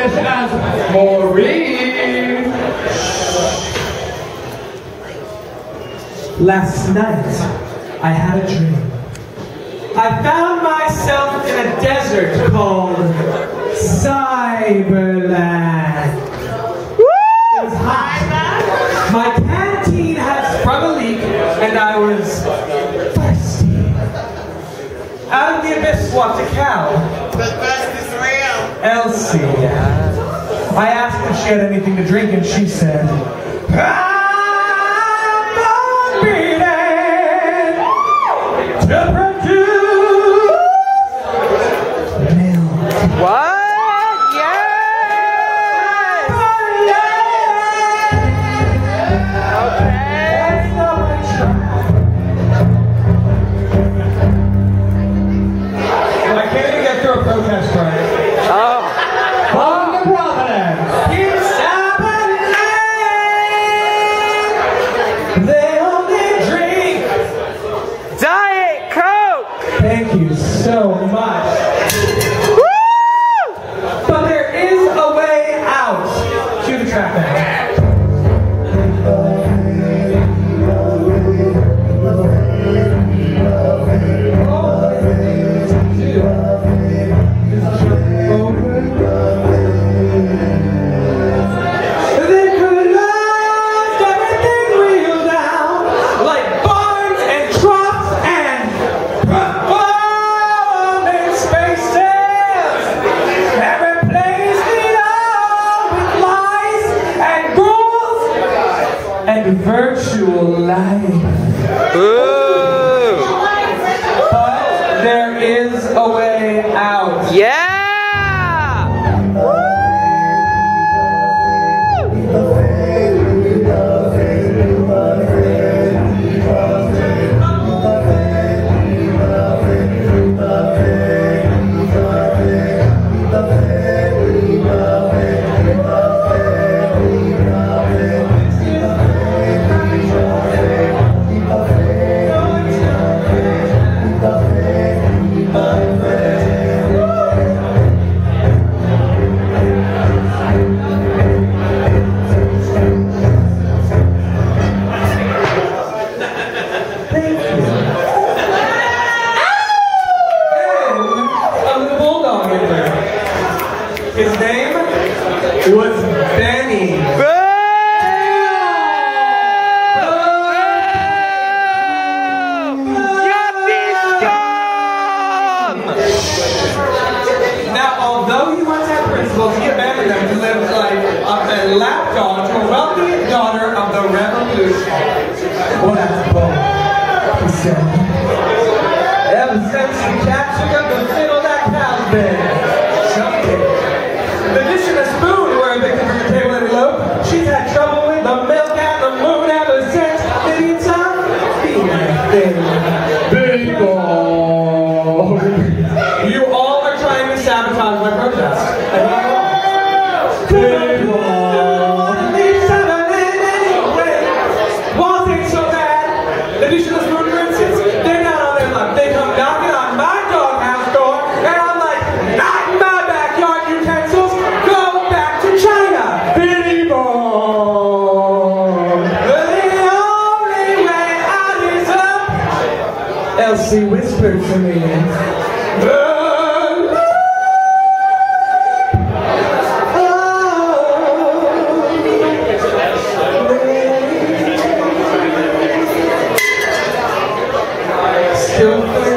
Dish as Maureen. Last night, I had a dream. I found myself in a desert called Cyberland. It was hot. My canteen had sprung a leak, and I was thirsty. Out of the abyss walked a cow, The best is real. Elsie. I asked if she had anything to drink, and she said, to produce. What? Virtual life. Ooh! But there is a way out. Yeah! His name was Benny. Now, although he he abandoned them like a, lapdog to a wealthy daughter of the revolution. Said. You all are trying to sabotage my protest. Elsie whispered to me. Still